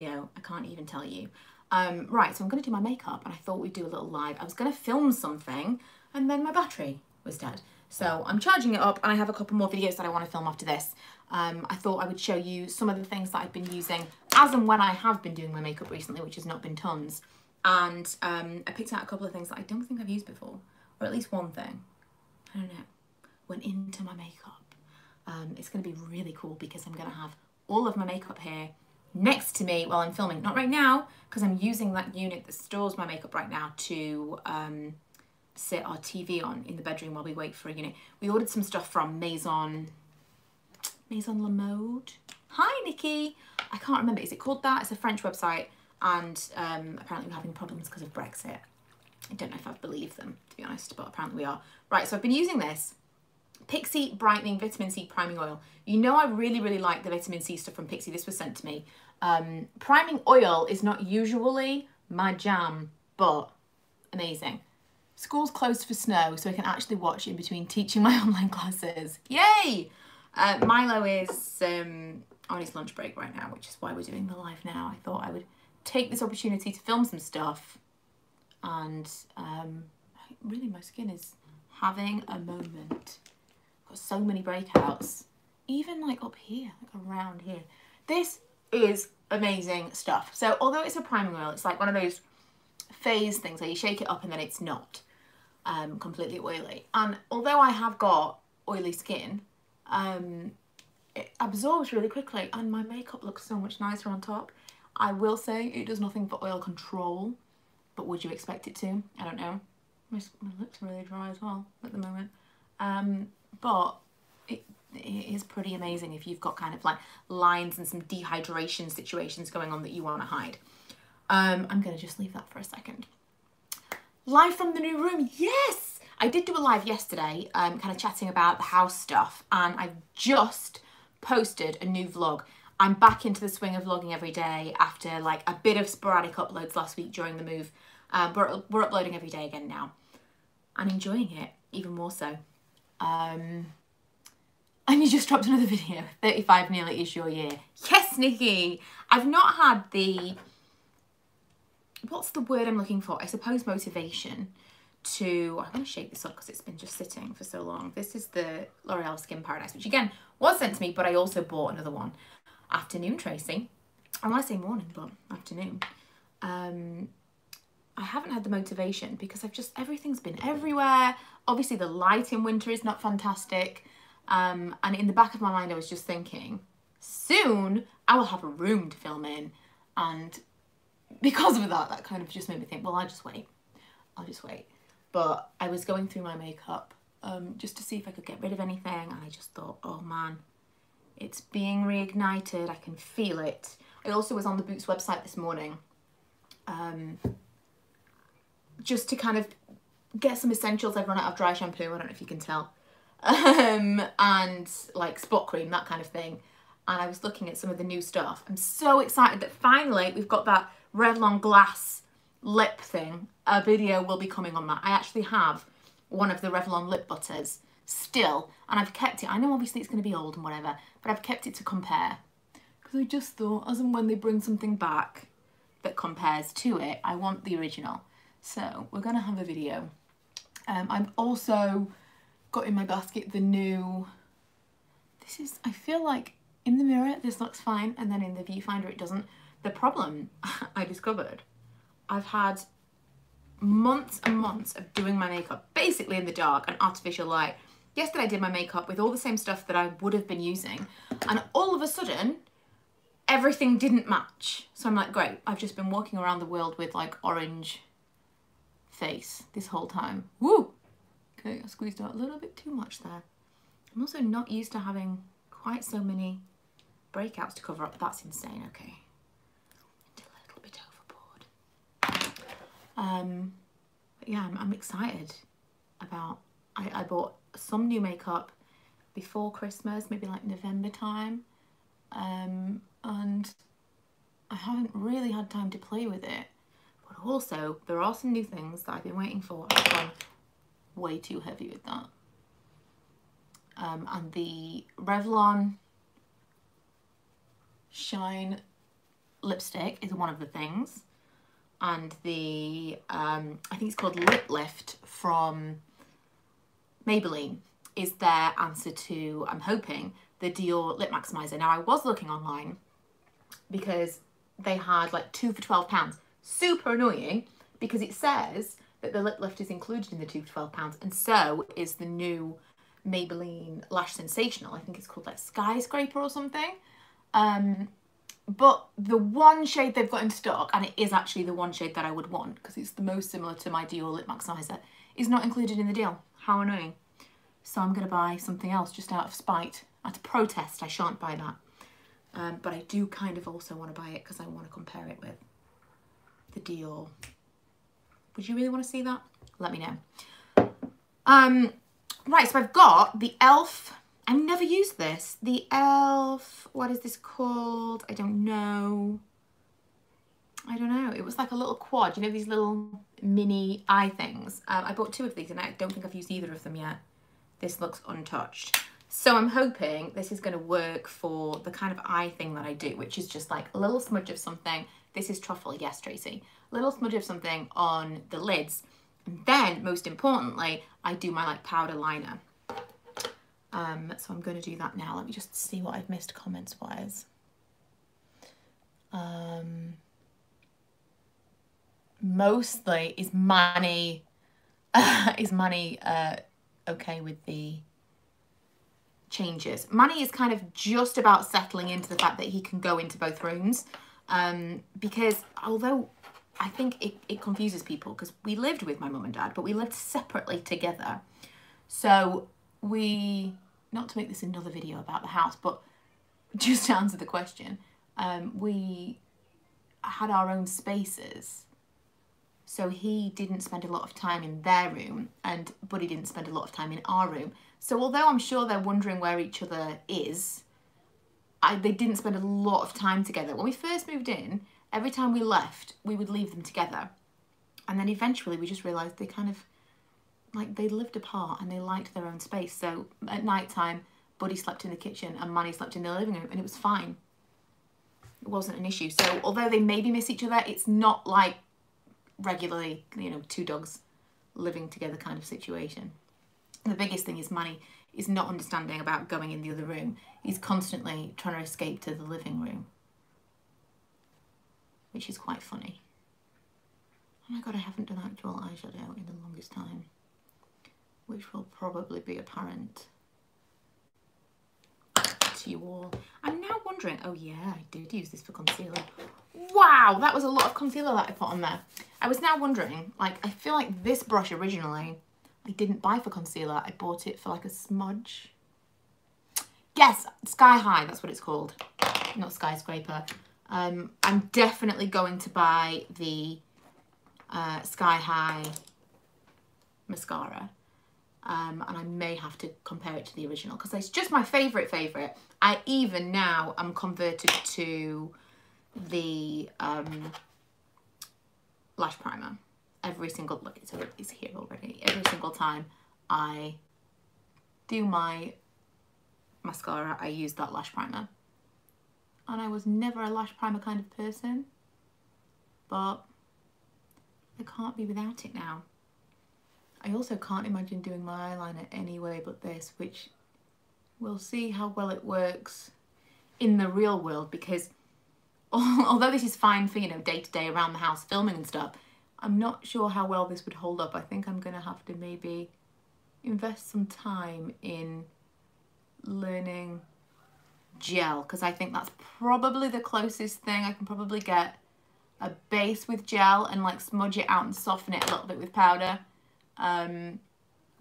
video, I can't even tell you. Um, right, so I'm going to do my makeup and I thought we'd do a little live. I was going to film something and then my battery was dead. So I'm charging it up and I have a couple more videos that I want to film after this. Um, I thought I would show you some of the things that I've been using as and when I have been doing my makeup recently, which has not been tons. And um, I picked out a couple of things that I don't think I've used before, or at least one thing. I don't know, went into my makeup. Um, it's going to be really cool because I'm going to have all of my makeup here next to me while I'm filming. Not right now, because I'm using that unit that stores my makeup right now to um, sit our TV on in the bedroom while we wait for a unit. We ordered some stuff from Maison, Maison La Mode. Hi, Nikki. I can't remember. Is it called that? It's a French website and um, apparently we're having problems because of Brexit. I don't know if I believe them, to be honest, but apparently we are. Right, so I've been using this Pixi Brightening Vitamin C Priming Oil. You know I really, really like the vitamin C stuff from Pixi. This was sent to me. Um, priming oil is not usually my jam, but amazing. School's closed for snow, so I can actually watch in between teaching my online classes. Yay! Uh, Milo is um, on his lunch break right now, which is why we're doing the live now. I thought I would take this opportunity to film some stuff and um, really my skin is having a moment. Got so many breakouts, even like up here, like around here. This is amazing stuff. So although it's a priming oil, it's like one of those phase things where you shake it up and then it's not um, completely oily. And although I have got oily skin, um, it absorbs really quickly and my makeup looks so much nicer on top. I will say it does nothing for oil control, but would you expect it to? I don't know. My, lips are really dry as well at the moment. Um, but it, it is pretty amazing if you've got kind of like lines and some dehydration situations going on that you want to hide. Um, I'm going to just leave that for a second. Live from the new room, yes! I did do a live yesterday, um, kind of chatting about the house stuff, and I've just posted a new vlog. I'm back into the swing of vlogging every day after like a bit of sporadic uploads last week during the move. Um, we're, we're uploading every day again now. I'm enjoying it even more so. Um, and you just dropped another video, 35 nearly is your year. Yes, Nikki! I've not had the, what's the word I'm looking for? I suppose motivation to, I'm going to shake this up because it's been just sitting for so long. This is the L'Oreal Skin Paradise, which again was sent to me, but I also bought another one. Afternoon Tracy. I want to say morning, but afternoon. Um, I haven't had the motivation because I've just, everything's been everywhere. Obviously the light in winter is not fantastic. Um, and in the back of my mind, I was just thinking, soon I will have a room to film in. And because of that, that kind of just made me think, well, I'll just wait. I'll just wait. But I was going through my makeup um, just to see if I could get rid of anything. And I just thought, oh man, it's being reignited. I can feel it. I also was on the Boots website this morning um, just to kind of get some essentials. I've run out of dry shampoo. I don't know if you can tell. Um, and like spot cream, that kind of thing. And I was looking at some of the new stuff. I'm so excited that finally we've got that Revlon glass lip thing. A video will be coming on that. I actually have one of the Revlon lip butters still and I've kept it. I know obviously it's going to be old and whatever, but I've kept it to compare because I just thought as and when they bring something back that compares to it, I want the original. So we're going to have a video. Um, I'm also got in my basket the new, this is, I feel like in the mirror this looks fine and then in the viewfinder it doesn't. The problem I discovered, I've had months and months of doing my makeup basically in the dark and artificial light Yesterday I did my makeup with all the same stuff that I would have been using and all of a sudden everything didn't match. So I'm like, great, I've just been walking around the world with like orange face this whole time. Woo! Okay, I squeezed out a little bit too much there. I'm also not used to having quite so many breakouts to cover up. That's insane, okay. a little bit overboard. Um, yeah, I'm, I'm excited about, I, I bought some new makeup before Christmas, maybe like November time. Um, and I haven't really had time to play with it. But also, there are some new things that I've been waiting for. Way too heavy with that. Um, and the Revlon Shine lipstick is one of the things. And the, um, I think it's called Lip Lift from Maybelline is their answer to, I'm hoping, the Dior Lip Maximizer. Now, I was looking online because they had like two for £12. Super annoying because it says that the lip lift is included in the two for £12 and so is the new Maybelline Lash Sensational. I think it's called like Skyscraper or something. Um, but the one shade they've got in stock, and it is actually the one shade that I would want because it's the most similar to my Dior Lip Maximizer, is not included in the deal. How annoying. So I'm going to buy something else just out of spite. Out of protest, I shan't buy that. Um, but I do kind of also want to buy it because I want to compare it with the Dior. Would you really want to see that? Let me know. Um, right, so I've got the e.l.f. I've never used this. The e.l.f. What is this called? I don't know. I don't know. It was like a little quad. You know these little mini eye things? Um, I bought two of these and I don't think I've used either of them yet. This looks untouched. So I'm hoping this is going to work for the kind of eye thing that I do, which is just like a little smudge of something. This is truffle, yes, Tracy. Little smudge of something on the lids. And then, most importantly, I do my like powder liner. Um, so I'm going to do that now. Let me just see what I've missed comments-wise. Um, mostly is money is money uh, okay with the changes. Manny is kind of just about settling into the fact that he can go into both rooms um, because although I think it, it confuses people because we lived with my mum and dad, but we lived separately together. So we, not to make this another video about the house, but just to answer the question, um, we had our own spaces so he didn't spend a lot of time in their room and Buddy didn't spend a lot of time in our room. So although I'm sure they're wondering where each other is, I, they didn't spend a lot of time together. When we first moved in, every time we left, we would leave them together. And then eventually we just realised they kind of, like they lived apart and they liked their own space. So at night time, Buddy slept in the kitchen and Manny slept in the living room and it was fine. It wasn't an issue. So although they maybe miss each other, it's not like regularly, you know, two dogs living together kind of situation. The biggest thing is Manny is not understanding about going in the other room. He's constantly trying to escape to the living room, which is quite funny. Oh my god, I haven't done actual eyeshadow in the longest time, which will probably be apparent to you all. I'm now wondering, oh yeah, I did use this for concealer. Wow, that was a lot of concealer that I put on there. I was now wondering, like, I feel like this brush originally, I didn't buy for concealer. I bought it for like a smudge. Yes, Sky High, that's what it's called. Not Skyscraper. Um, I'm definitely going to buy the uh, Sky High mascara. Um, and I may have to compare it to the original because it's just my favourite favourite. I even now am converted to the um, lash primer every single look it's, it's here already every single time I do my mascara I use that lash primer and I was never a lash primer kind of person but I can't be without it now I also can't imagine doing my eyeliner any way but this which we'll see how well it works in the real world because although this is fine for, you know, day to day around the house filming and stuff, I'm not sure how well this would hold up. I think I'm going to have to maybe invest some time in learning gel because I think that's probably the closest thing I can probably get a base with gel and like smudge it out and soften it a little bit with powder. Um,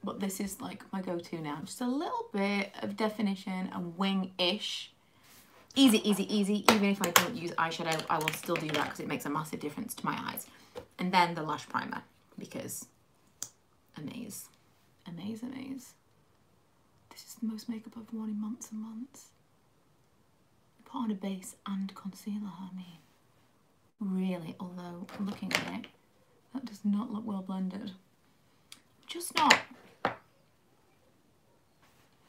but this is like my go-to now. Just a little bit of definition and wing-ish Easy, easy, easy. Even if I don't use eyeshadow, I will still do that because it makes a massive difference to my eyes. And then the lash primer because amaze, amaze, amaze. This is the most makeup I've worn in months and months. Put on a base and concealer, I mean. Really, although looking at it, that does not look well blended. Just not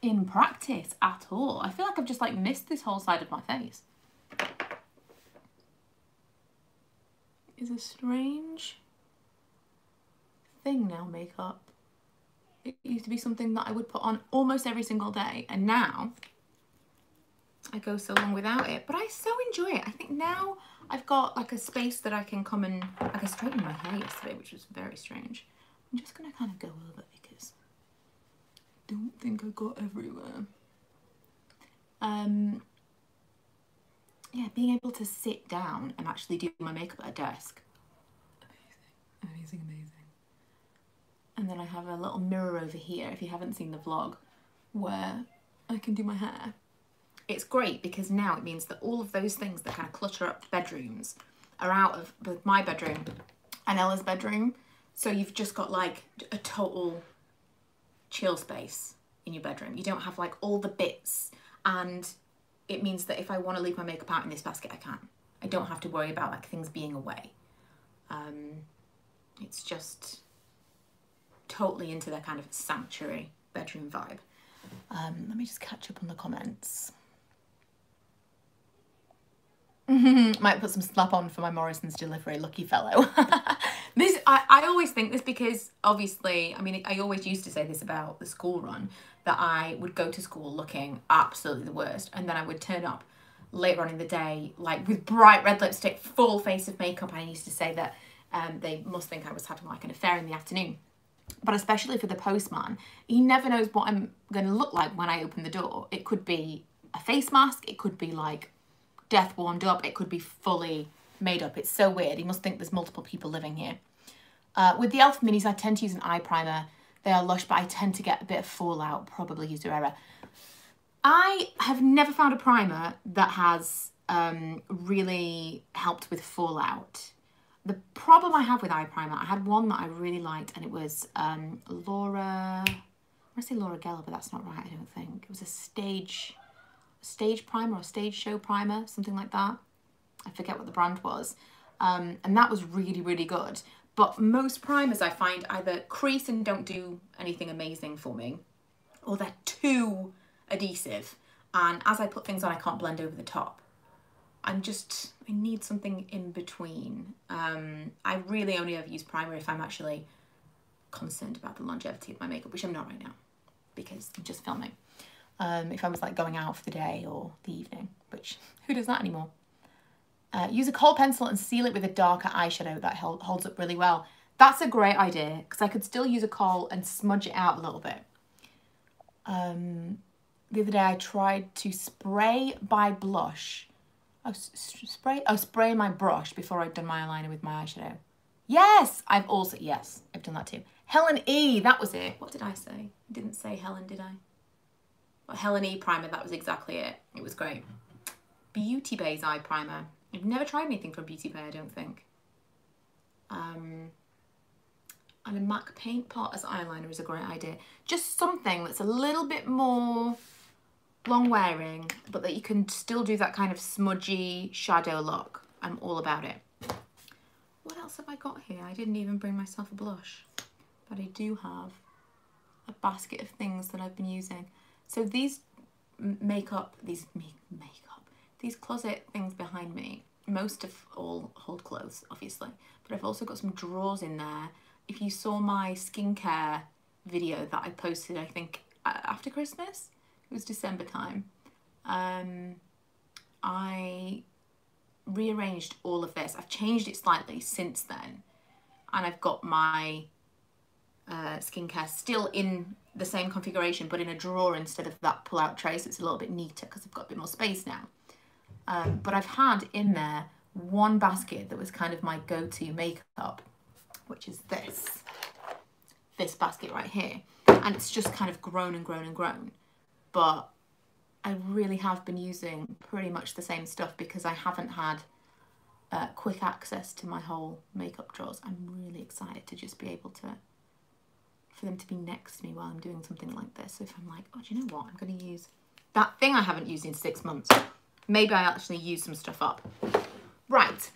in practice at all. I feel like I've just like missed this whole side of my face. is a strange thing now, makeup. It used to be something that I would put on almost every single day, and now I go so long without it. But I so enjoy it. I think now I've got like a space that I can come and like I straightened my hair yesterday, which was very strange. I'm just gonna kind of go over because I don't think I got everywhere. Um, yeah, being able to sit down and actually do my makeup at a desk. Amazing, amazing, amazing. And then I have a little mirror over here, if you haven't seen the vlog, where I can do my hair. It's great because now it means that all of those things that kind of clutter up bedrooms are out of both my bedroom and Ella's bedroom. So you've just got like a total chill space in your bedroom. You don't have like all the bits and it means that if I want to leave my makeup out in this basket, I can. I don't have to worry about like things being away. Um, it's just totally into their kind of sanctuary bedroom vibe. Um, let me just catch up on the comments. Might put some slap on for my Morrison's delivery, lucky fellow. this I, I always think this because obviously, I mean, I always used to say this about the school run that I would go to school looking absolutely the worst, and then I would turn up later on in the day, like with bright red lipstick, full face of makeup. I used to say that um, they must think I was having like an affair in the afternoon. But especially for the postman, he never knows what I'm going to look like when I open the door. It could be a face mask, it could be like death warmed up. It could be fully made up. It's so weird. He must think there's multiple people living here. Uh, with the e.l.f. minis, I tend to use an eye primer. They are lush, but I tend to get a bit of fallout, probably user error. I have never found a primer that has um, really helped with fallout. The problem I have with eye primer, I had one that I really liked and it was um, Laura, I say Laura Geller, but that's not right, I don't think. It was a stage stage primer or stage show primer, something like that. I forget what the brand was. Um, and that was really, really good. But most primers I find either crease and don't do anything amazing for me, or they're too adhesive. And as I put things on, I can't blend over the top. I'm just, I need something in between. Um, I really only ever use primer if I'm actually concerned about the longevity of my makeup, which I'm not right now because I'm just filming um, if I was like going out for the day or the evening, which who does that anymore? Uh, use a kohl pencil and seal it with a darker eyeshadow that holds up really well. That's a great idea because I could still use a kohl and smudge it out a little bit. Um, the other day I tried to spray by blush. Oh, spray, oh, spray my brush before I'd done my eyeliner with my eyeshadow. Yes, I've also, yes, I've done that too. Helen E, that was it. What did I say? I didn't say Helen, did I? Helen E primer, that was exactly it. It was great. Beauty Bay's eye primer. I've never tried anything from Beauty Bay, I don't think. Um, and a MAC paint pot as eyeliner is a great idea. Just something that's a little bit more long wearing, but that you can still do that kind of smudgy shadow look. I'm all about it. What else have I got here? I didn't even bring myself a blush, but I do have a basket of things that I've been using. So these makeup, these make makeup, these closet things behind me, most of all hold clothes, obviously, but I've also got some drawers in there. If you saw my skincare video that I posted, I think after Christmas, it was December time, um, I rearranged all of this. I've changed it slightly since then, and I've got my uh, skincare still in the same configuration but in a drawer instead of that pull-out tray so it's a little bit neater because I've got a bit more space now. Um, but I've had in there one basket that was kind of my go-to makeup which is this, this basket right here and it's just kind of grown and grown and grown but I really have been using pretty much the same stuff because I haven't had uh, quick access to my whole makeup drawers. I'm really excited to just be able to for them to be next to me while I'm doing something like this. So if I'm like, oh, do you know what? I'm going to use that thing I haven't used in six months. Maybe I actually use some stuff up. Right.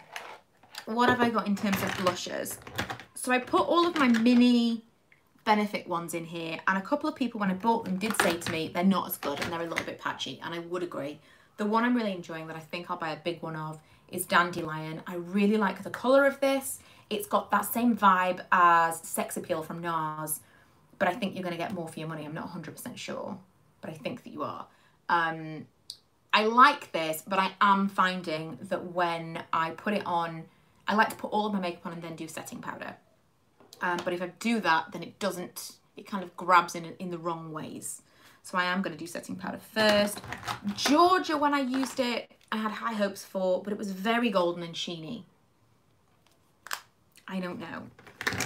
What have I got in terms of blushes? So I put all of my mini Benefit ones in here and a couple of people when I bought them did say to me they're not as good and they're a little bit patchy and I would agree. The one I'm really enjoying that I think I'll buy a big one of is Dandelion. I really like the colour of this. It's got that same vibe as Sex Appeal from NARS, but I think you're going to get more for your money. I'm not 100% sure, but I think that you are. Um, I like this, but I am finding that when I put it on, I like to put all of my makeup on and then do setting powder. Um, but if I do that, then it doesn't, it kind of grabs in, in the wrong ways. So I am going to do setting powder first. Georgia, when I used it, I had high hopes for, but it was very golden and sheeny. I don't know.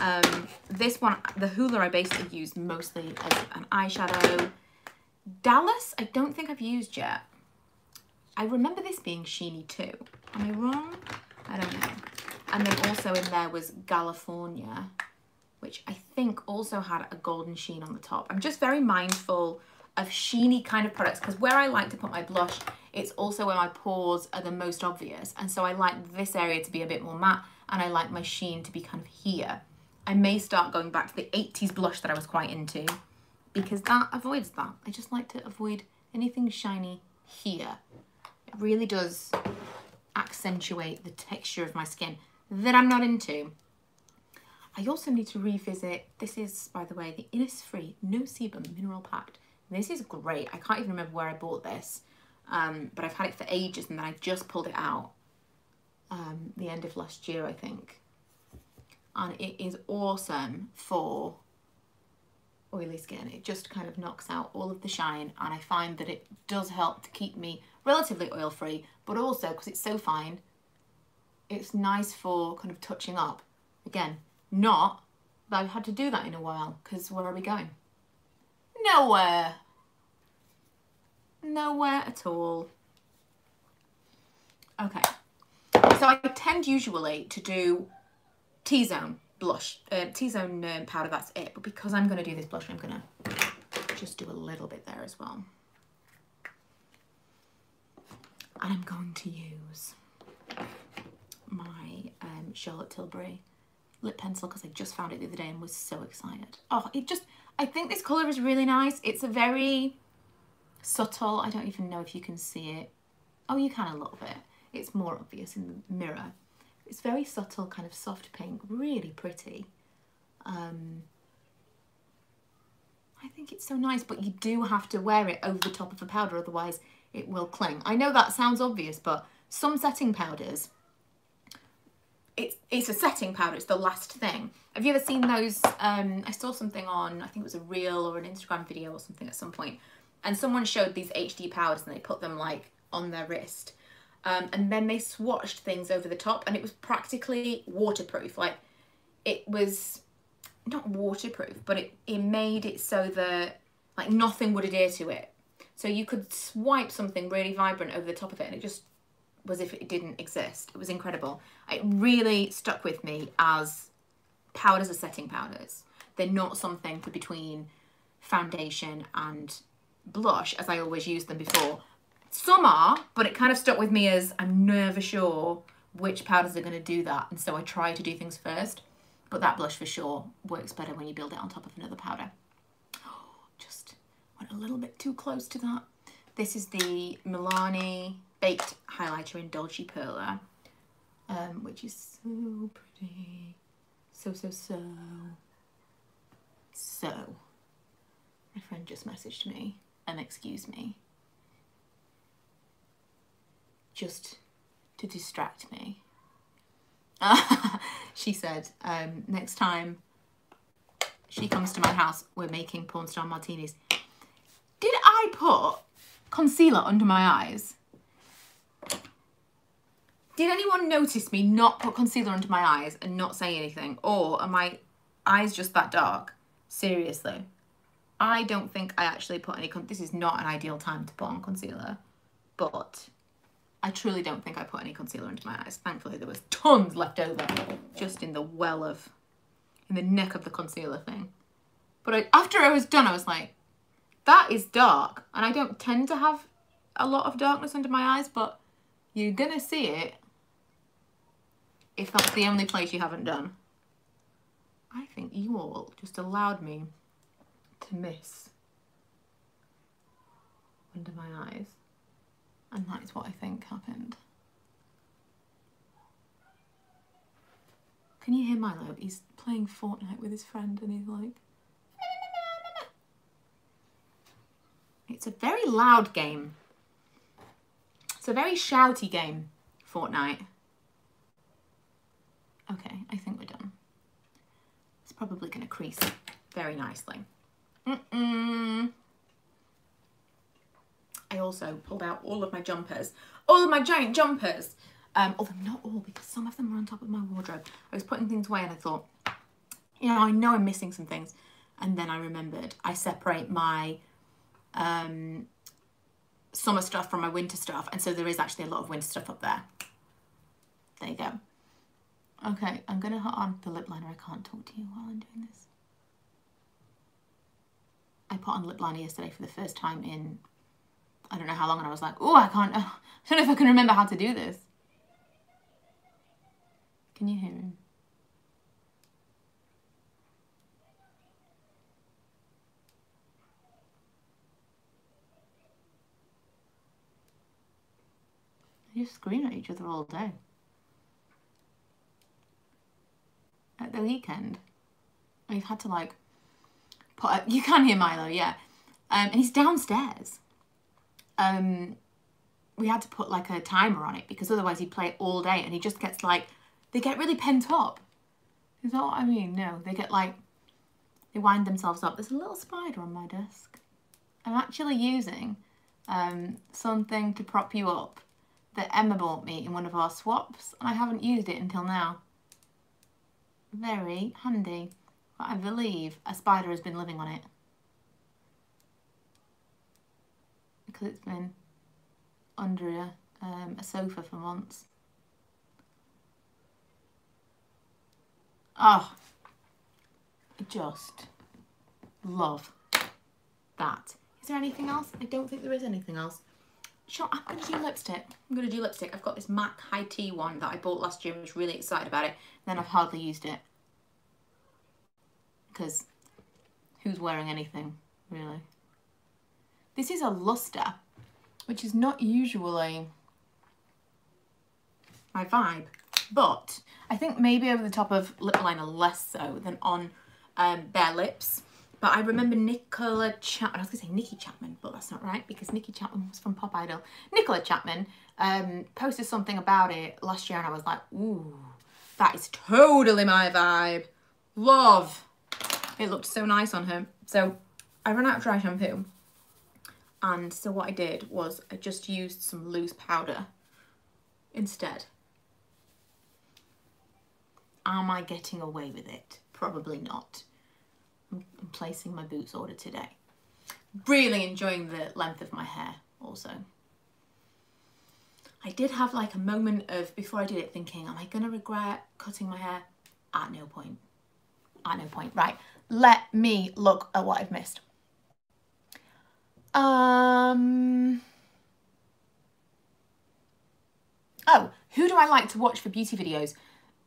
Um, this one, the Hoola I basically used mostly as an eyeshadow. Dallas, I don't think I've used yet. I remember this being sheeny too. Am I wrong? I don't know. And then also in there was California, which I think also had a golden sheen on the top. I'm just very mindful of sheeny kind of products because where I like to put my blush, it's also where my pores are the most obvious. And so I like this area to be a bit more matte and I like my sheen to be kind of here. I may start going back to the 80s blush that I was quite into because that avoids that. I just like to avoid anything shiny here. It really does accentuate the texture of my skin that I'm not into. I also need to revisit, this is, by the way, the Innisfree No Sebum Mineral Pact. This is great. I can't even remember where I bought this, um, but I've had it for ages and then I just pulled it out um, the end of last year, I think. And it is awesome for oily skin. It just kind of knocks out all of the shine and I find that it does help to keep me relatively oil free, but also because it's so fine, it's nice for kind of touching up. Again, not that I've had to do that in a while because where are we going? Nowhere. Nowhere at all. Okay. So I tend usually to do T-zone blush, uh, T-zone um, powder, that's it. But because I'm going to do this blush, I'm going to just do a little bit there as well. And I'm going to use my um, Charlotte Tilbury lip pencil because I just found it the other day and was so excited. Oh, it just, I think this colour is really nice. It's a very subtle, I don't even know if you can see it. Oh, you can a little bit. It's more obvious in the mirror. It's very subtle, kind of soft pink, really pretty. Um, I think it's so nice, but you do have to wear it over the top of a powder, otherwise it will cling. I know that sounds obvious, but some setting powders, it's, it's a setting powder, it's the last thing. Have you ever seen those, um, I saw something on, I think it was a reel or an Instagram video or something at some point, and someone showed these HD powders and they put them like on their wrist um, and then they swatched things over the top and it was practically waterproof. Like it was not waterproof, but it, it made it so that like nothing would adhere to it. So you could swipe something really vibrant over the top of it and it just was if it didn't exist. It was incredible. It really stuck with me as powders are setting powders. They're not something for between foundation and blush as I always used them before. Some are, but it kind of stuck with me as I'm never sure which powders are going to do that. And so I try to do things first. But that blush for sure works better when you build it on top of another powder. Oh, just went a little bit too close to that. This is the Milani Baked Highlighter in Dolce Perla, um, which is so pretty. So, so, so. So, my friend just messaged me and excuse me just to distract me. she said, um, next time she comes to my house, we're making porn star martinis. Did I put concealer under my eyes? Did anyone notice me not put concealer under my eyes and not say anything? Or are my eyes just that dark? Seriously. I don't think I actually put any, this is not an ideal time to put on concealer, but I truly don't think I put any concealer under my eyes. Thankfully, there was tons left over just in the well of, in the neck of the concealer thing. But I, after I was done, I was like, that is dark. And I don't tend to have a lot of darkness under my eyes, but you're going to see it if that's the only place you haven't done. I think you all just allowed me to miss under my eyes. And that is what I think happened. Can you hear Milo? He's playing Fortnite with his friend and he's like... It's a very loud game. It's a very shouty game, Fortnite. Okay, I think we're done. It's probably going to crease very nicely. Mm -mm. I also pulled out all of my jumpers, all of my giant jumpers. Um, although not all, because some of them are on top of my wardrobe. I was putting things away and I thought, you know, I know I'm missing some things. And then I remembered I separate my um, summer stuff from my winter stuff. And so there is actually a lot of winter stuff up there. There you go. Okay, I'm going to put on the lip liner. I can't talk to you while I'm doing this. I put on lip liner yesterday for the first time in, I don't know how long, and I was like, oh, I can't, I don't know if I can remember how to do this. Can you hear him? You scream at each other all day. At the weekend, we've had to like put. A, you can hear Milo, yeah, um, and he's downstairs. Um, we had to put like a timer on it because otherwise he'd play it all day, and he just gets like they get really pent up. Is that what I mean? No, they get like they wind themselves up. There's a little spider on my desk. I'm actually using um, something to prop you up that Emma bought me in one of our swaps and I haven't used it until now. Very handy. But I believe a spider has been living on it. Because it's been under a, um, a sofa for months. Oh, I just love that. Is there anything else? I don't think there is anything else. Sure, I'm going to do lipstick. I'm going to do lipstick. I've got this MAC High Tea one that I bought last year and was really excited about it. Then I've hardly used it. Because who's wearing anything, really? This is a luster, which is not usually my vibe. But I think maybe over the top of lip liner less so than on um, bare lips. But I remember Nicola Chapman, I was going to say Nikki Chapman, but that's not right because Nikki Chapman was from Pop Idol. Nicola Chapman um, posted something about it last year and I was like, ooh, that is totally my vibe. Love. It looked so nice on her. So I ran out of dry shampoo. And so what I did was I just used some loose powder instead. Am I getting away with it? Probably not. I'm placing my boots order today. Really enjoying the length of my hair also. I did have like a moment of, before I did it, thinking, am I going to regret cutting my hair? At no point. At no point. Right, let me look at what I've missed. Um... Oh, who do I like to watch for beauty videos?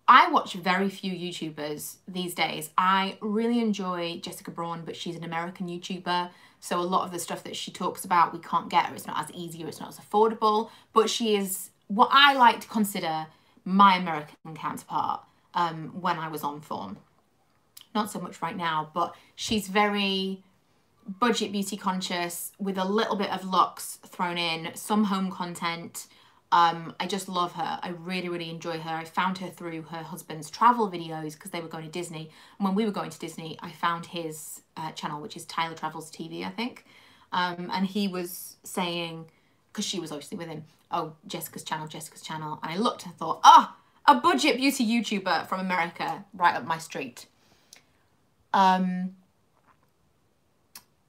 I watch very few YouTubers these days. I really enjoy Jessica Braun, but she's an American YouTuber. So a lot of the stuff that she talks about, we can't get her. It's not as easy or it's not as affordable. But she is what I like to consider my American counterpart um, when I was on form. Not so much right now, but she's very budget beauty conscious with a little bit of looks thrown in, some home content, um, I just love her. I really, really enjoy her. I found her through her husband's travel videos because they were going to Disney. And when we were going to Disney, I found his uh, channel, which is Tyler Travels TV, I think. Um, and he was saying, because she was obviously with him, oh, Jessica's channel, Jessica's channel. And I looked and thought, ah, oh, a budget beauty YouTuber from America right up my street. Um,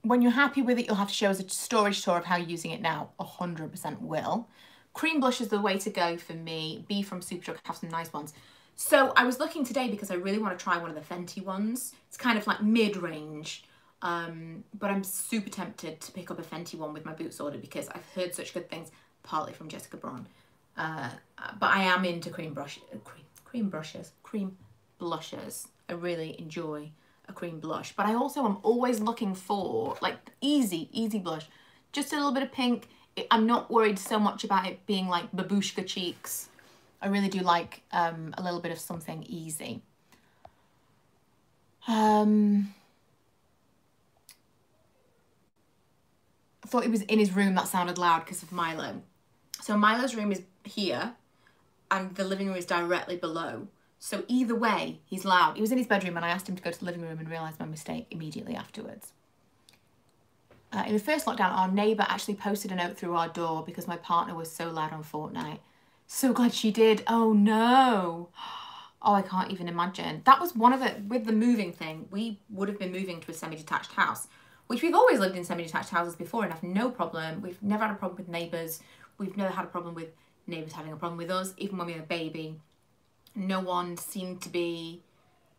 when you're happy with it, you'll have to show us a storage tour of how you're using it now. 100% will. Cream blush is the way to go for me. Be from Superdrug have some nice ones. So I was looking today because I really want to try one of the Fenty ones. It's kind of like mid-range. Um, but I'm super tempted to pick up a Fenty one with my boots order because I've heard such good things, partly from Jessica Braun. Uh, but I am into cream brush, uh, cream, cream brushes, cream blushes. I really enjoy a cream blush. But I also am always looking for like easy, easy blush. Just a little bit of pink, I'm not worried so much about it being like babushka cheeks. I really do like um, a little bit of something easy. Um, I thought he was in his room that sounded loud because of Milo. So Milo's room is here and the living room is directly below. So either way, he's loud. He was in his bedroom and I asked him to go to the living room and realised my mistake immediately afterwards. Uh, in the first lockdown, our neighbour actually posted a note through our door because my partner was so loud on Fortnite. So glad she did. Oh no. Oh, I can't even imagine. That was one of the, with the moving thing, we would have been moving to a semi-detached house, which we've always lived in semi-detached houses before and have no problem. We've never had a problem with neighbours. We've never had a problem with neighbours having a problem with us, even when we were a baby. No one seemed to be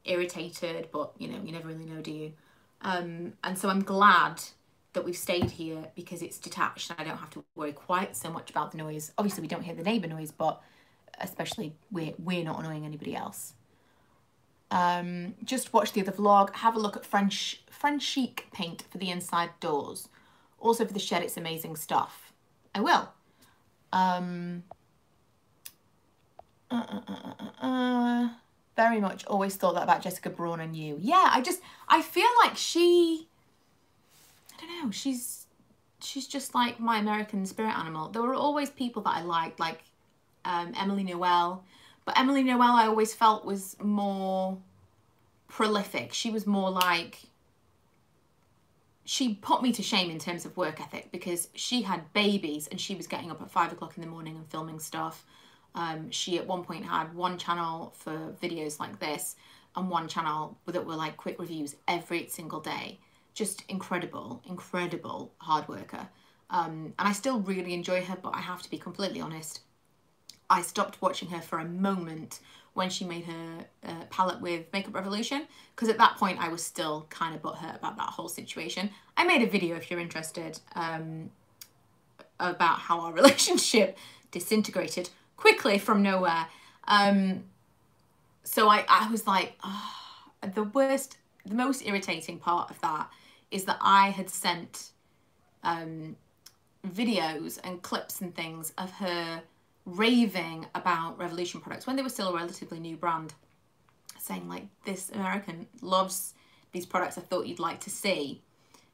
irritated, but you know, you never really know, do you? Um, and so I'm glad that we've stayed here because it's detached and I don't have to worry quite so much about the noise. Obviously, we don't hear the neighbour noise, but especially we're, we're not annoying anybody else. Um, just watch the other vlog. Have a look at French Frenchic paint for the inside doors. Also for the shed, it's amazing stuff. I will. Um, uh, uh, uh, very much always thought that about Jessica Braun and you. Yeah, I just, I feel like she, I don't know, she's, she's just like my American spirit animal. There were always people that I liked, like um, Emily Noel. But Emily Noel I always felt was more prolific. She was more like, she put me to shame in terms of work ethic because she had babies and she was getting up at five o'clock in the morning and filming stuff. Um, she at one point had one channel for videos like this and one channel that were like quick reviews every single day. Just incredible, incredible hard worker. Um, and I still really enjoy her, but I have to be completely honest. I stopped watching her for a moment when she made her uh, palette with Makeup Revolution because at that point I was still kind of butthurt about that whole situation. I made a video if you're interested um, about how our relationship disintegrated quickly from nowhere. Um, so I, I was like, oh, the worst, the most irritating part of that is that I had sent um, videos and clips and things of her raving about Revolution products when they were still a relatively new brand, saying like, this American loves these products I thought you'd like to see,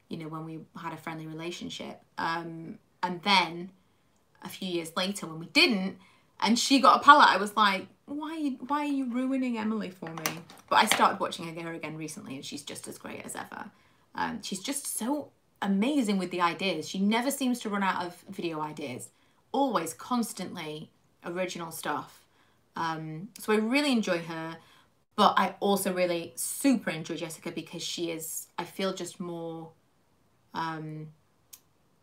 you know, when we had a friendly relationship. Um, and then a few years later when we didn't, and she got a palette, I was like, why, why are you ruining Emily for me? But I started watching her again recently and she's just as great as ever. Um, she's just so amazing with the ideas. She never seems to run out of video ideas always constantly original stuff. Um, so I really enjoy her, but I also really super enjoy Jessica because she is, I feel just more um,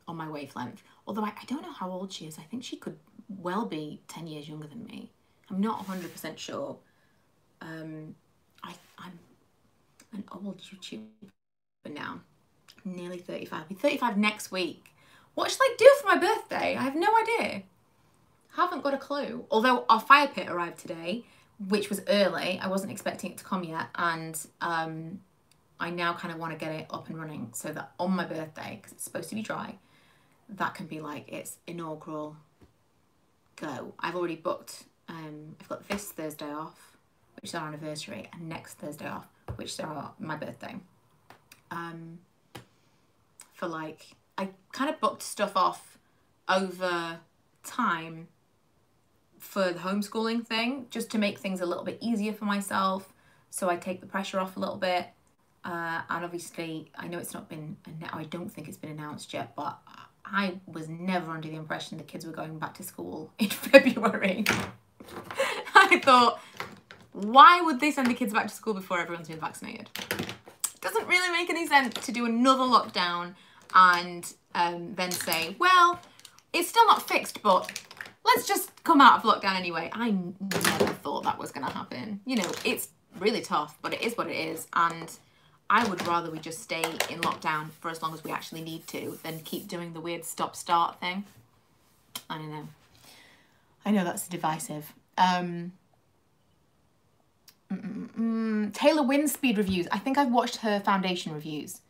on my wavelength. Although I, I don't know how old she is. I think she could well be 10 years younger than me. I'm not 100% sure. Um, I, I'm an old YouTuber now. Nearly 35. I'll be 35 next week. What should I do for my birthday? I have no idea. Haven't got a clue. Although our fire pit arrived today, which was early. I wasn't expecting it to come yet. And um, I now kind of want to get it up and running so that on my birthday, because it's supposed to be dry, that can be like its inaugural go. I've already booked, um, I've got this Thursday off, which is our anniversary, and next Thursday off, which is our, my birthday. Um, for like I kind of booked stuff off over time for the homeschooling thing, just to make things a little bit easier for myself. So I take the pressure off a little bit. Uh, and obviously, I know it's not been, I don't think it's been announced yet, but I was never under the impression the kids were going back to school in February. I thought, why would they send the kids back to school before everyone's been vaccinated? Doesn't really make any sense to do another lockdown and um, then say, well, it's still not fixed, but let's just come out of lockdown anyway. I never thought that was going to happen. You know, it's really tough, but it is what it is. And I would rather we just stay in lockdown for as long as we actually need to than keep doing the weird stop-start thing. I don't know. I know that's divisive. Um, mm, mm, mm. Taylor Winspeed reviews. I think I've watched her foundation reviews.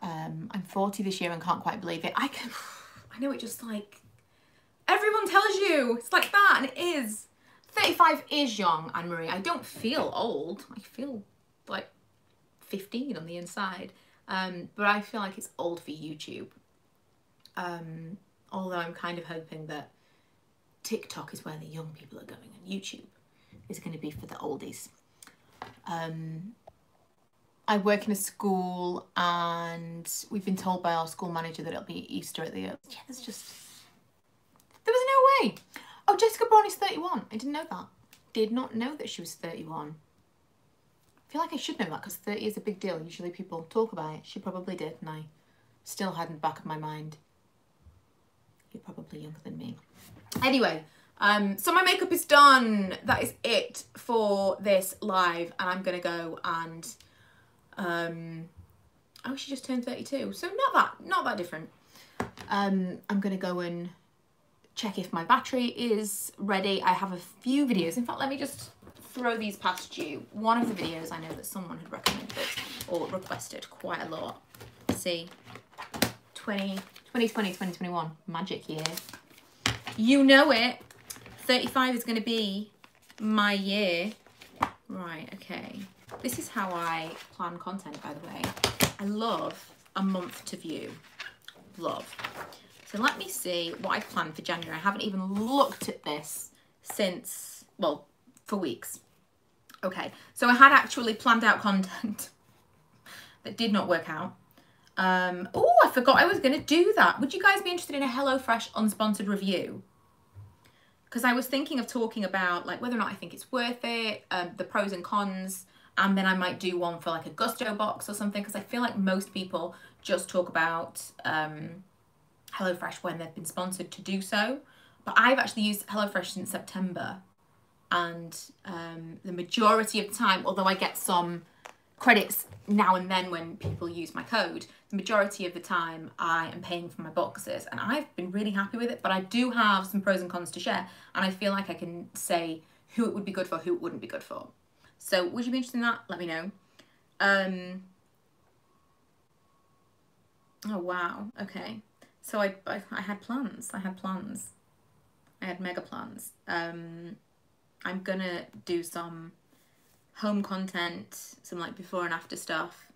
Um, I'm 40 this year and can't quite believe it. I can, I know it just like, everyone tells you, it's like that, and it is. 35 is young, Anne-Marie. I don't feel old. I feel like 15 on the inside. Um, but I feel like it's old for YouTube. Um, although I'm kind of hoping that TikTok is where the young people are going and YouTube is going to be for the oldies. Um, I work in a school and we've been told by our school manager that it'll be Easter at the... Yeah, there's just... There was no way. Oh, Jessica Braun is 31. I didn't know that. Did not know that she was 31. Feel like I should know that because 30 is a big deal. Usually people talk about it. She probably did and I still had in the back of my mind. You're probably younger than me. Anyway, um, so my makeup is done. That is it for this live. And I'm going to go and... Um, oh, she just turned 32. So not that, not that different. Um, I'm going to go and check if my battery is ready. I have a few videos. In fact, let me just throw these past you. One of the videos I know that someone had recommended or requested quite a lot. See, 20, 2020, 2021, magic year. You know it. 35 is going to be my year. Right, okay. This is how I plan content, by the way. I love a month to view. Love. So let me see what I planned for January. I haven't even looked at this since, well, for weeks. Okay, so I had actually planned out content that did not work out. Um, oh, I forgot I was going to do that. Would you guys be interested in a HelloFresh unsponsored review? Because I was thinking of talking about like whether or not I think it's worth it, um, the pros and cons, and then I might do one for like a Gousto box or something because I feel like most people just talk about um, HelloFresh when they've been sponsored to do so. But I've actually used HelloFresh since September and um, the majority of the time, although I get some credits now and then when people use my code, the majority of the time I am paying for my boxes and I've been really happy with it, but I do have some pros and cons to share and I feel like I can say who it would be good for, who it wouldn't be good for. So would you be interested in that? Let me know. Um, oh, wow. Okay. So I, I, I had plans. I had plans. I had mega plans. Um, I'm gonna do some home content, some like before and after stuff.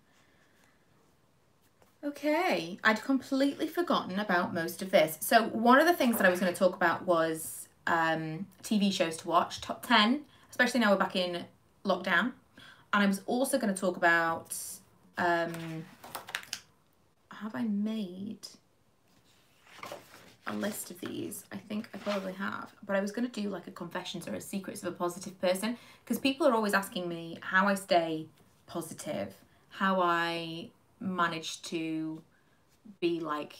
Okay, I'd completely forgotten about most of this. So one of the things that I was going to talk about was um, TV shows to watch, top 10, especially now we're back in lockdown. And I was also going to talk about, um, have I made a list of these. I think I probably have, but I was going to do like a confessions or a secrets of a positive person because people are always asking me how I stay positive, how I manage to be like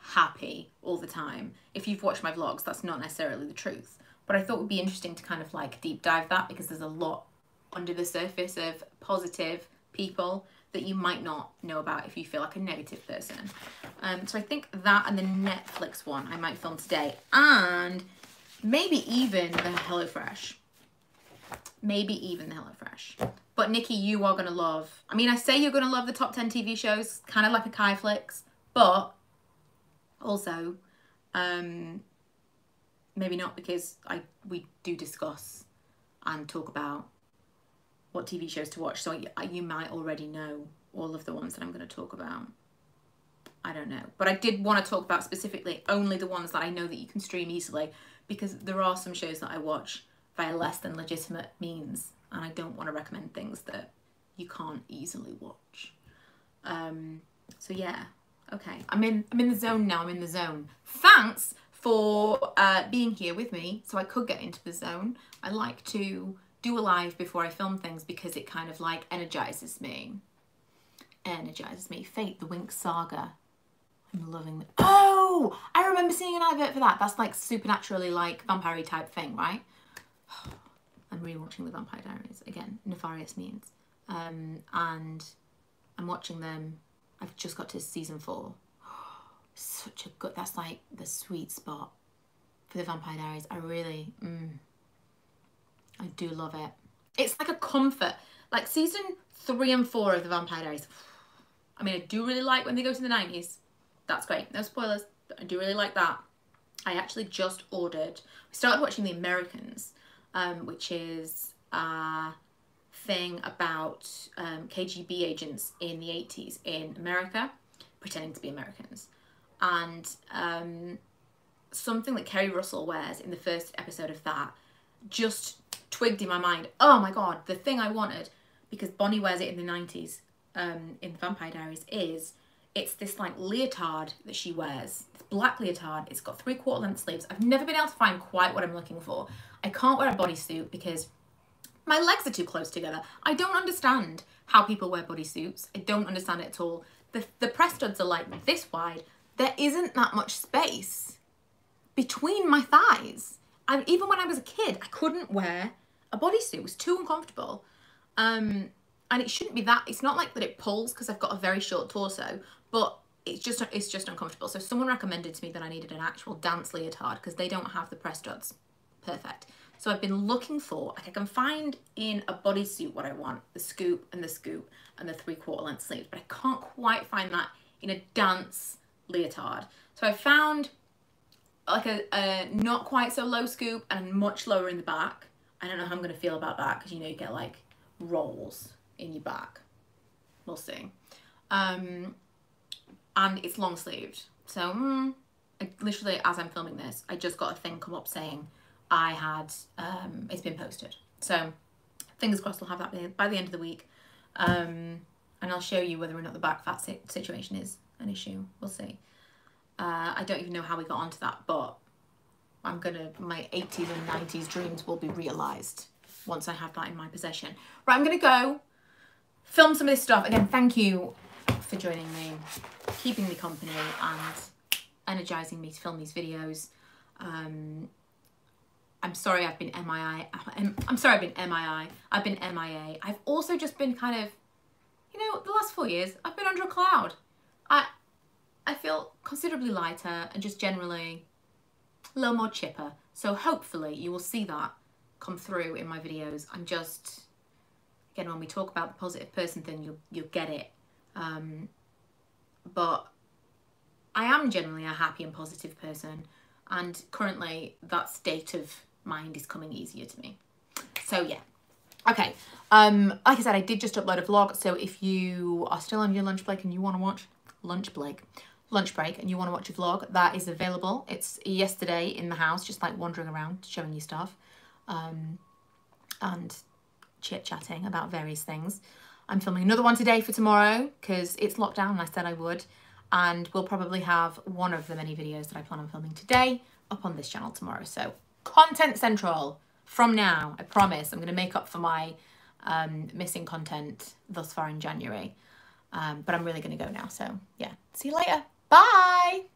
happy all the time. If you've watched my vlogs, that's not necessarily the truth, but I thought it would be interesting to kind of like deep dive that because there's a lot under the surface of positive people that you might not know about if you feel like a negative person. Um, so I think that and the Netflix one I might film today. And maybe even the HelloFresh. Maybe even the HelloFresh. But Nikki, you are going to love... I mean, I say you're going to love the top 10 TV shows, kind of like a Kai Flicks, but also um, maybe not because I we do discuss and talk about what TV shows to watch. So you might already know all of the ones that I'm going to talk about. I don't know. But I did want to talk about specifically only the ones that I know that you can stream easily because there are some shows that I watch via less than legitimate means and I don't want to recommend things that you can't easily watch. Um, so yeah, okay. I'm in, I'm in the zone now. I'm in the zone. Thanks for uh, being here with me so I could get into the zone. I like to do a live before I film things because it kind of like energizes me. Energizes me. Fate, the Winx Saga. I'm loving it. Oh, I remember seeing an advert for that. That's like supernaturally like vampire type thing, right? I'm rewatching the Vampire Diaries again, nefarious means. Um, and I'm watching them. I've just got to season four. Such a good, that's like the sweet spot for the Vampire Diaries. I really, mm, I do love it. It's like a comfort. Like season three and four of The Vampire Diaries. I mean, I do really like when they go to the 90s. That's great. No spoilers. I do really like that. I actually just ordered, we started watching The Americans, um, which is a thing about um, KGB agents in the 80s in America pretending to be Americans. And um, something that Keri Russell wears in the first episode of that just twigged in my mind. Oh my god, the thing I wanted, because Bonnie wears it in the 90s um, in the Vampire Diaries, is it's this like leotard that she wears. It's black leotard. It's got three quarter length sleeves. I've never been able to find quite what I'm looking for. I can't wear a bodysuit because my legs are too close together. I don't understand how people wear bodysuits. I don't understand it at all. The, the press studs are like this wide. There isn't that much space between my thighs. I, even when I was a kid, I couldn't wear a bodysuit. It was too uncomfortable. Um, and it shouldn't be that. It's not like that it pulls because I've got a very short torso, but it's just it's just uncomfortable. So someone recommended to me that I needed an actual dance leotard because they don't have the press studs. Perfect. So I've been looking for, like I can find in a bodysuit what I want, the scoop and the scoop and the three quarter length sleeves, but I can't quite find that in a dance leotard. So I found like a, a not quite so low scoop and much lower in the back. I don't know how I'm going to feel about that because you know you get like rolls in your back. We'll see. Um, and it's long sleeved. So mm, I, literally as I'm filming this, I just got a thing come up saying I had, um, it's been posted. So fingers crossed I'll have that by the end of the week. Um, and I'll show you whether or not the back fat situation is an issue. We'll see. Uh, I don't even know how we got onto that, but I'm gonna, my 80s and 90s dreams will be realised once I have that in my possession. Right, I'm gonna go film some of this stuff. Again, thank you for joining me, keeping me company and energizing me to film these videos. Um, I'm sorry I've been MIA. I'm sorry I've been MIA. I've been MIA. I've also just been kind of, you know, the last four years, I've been under a cloud. I, I feel considerably lighter and just generally a little more chipper. So hopefully you will see that come through in my videos. I'm just, again, when we talk about the positive person thing, you'll, you'll get it. Um, but I am generally a happy and positive person. And currently that state of mind is coming easier to me. So yeah. Okay, um, like I said, I did just upload a vlog, so if you are still on your lunch break and you want to watch lunch break, lunch break and you want to watch a vlog, that is available. It's yesterday in the house, just like wandering around, showing you stuff, um, and chit-chatting about various things. I'm filming another one today for tomorrow because it's lockdown and I said I would, and we'll probably have one of the many videos that I plan on filming today up on this channel tomorrow. So content central from now. I promise I'm going to make up for my um, missing content thus far in January. Um, but I'm really going to go now. So yeah, see you later. Bye.